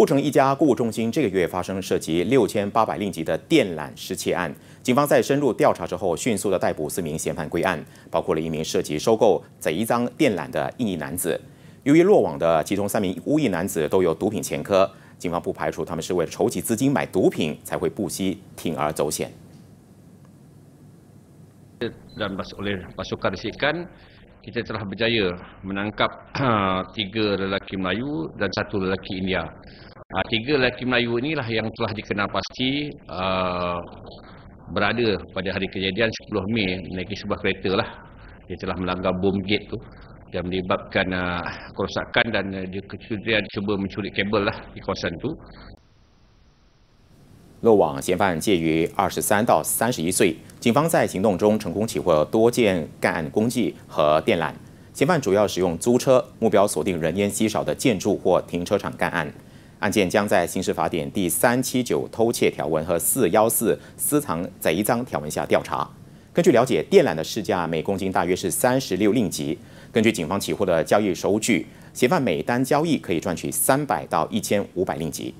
布城一家购物中心这个月发生涉及六千八百令吉的电缆失窃案，警方在深入调查之后，迅速的逮捕四名嫌犯归案，包括了一名涉及收购贼赃电缆的印尼男子。由于落网的其中三名乌裔男子都有毒品前科，警方不排除他们是为了筹集资金买毒品才会不惜铤而走险。dan oleh pasukan risikan kita telah berjaya menangkap tiga lelaki Melayu dan satu lelaki India. Tiga lelaki Melayu inilah yang telah dikenal pasti berada pada hari kejadian 10 Mei menaiki sebuah kereta lah. Dia telah melanggar bom gate tu dan menyebabkan kerosakan dan dia kemudian cuba mencuri kabel lah di kawasan tu. 落网嫌犯介于二十三到三十一岁，警方在行动中成功起获多件干案工具和电缆。嫌犯主要使用租车，目标锁定人烟稀少的建筑或停车场干案。 案件将在刑事法典第三七九偷窃条文和四幺四私藏贼赃条文下调查。根据了解，电缆的市价每公斤大约是三十六令吉。根据警方起获的交易收据，嫌犯每单交易可以赚取三百到一千五百令吉。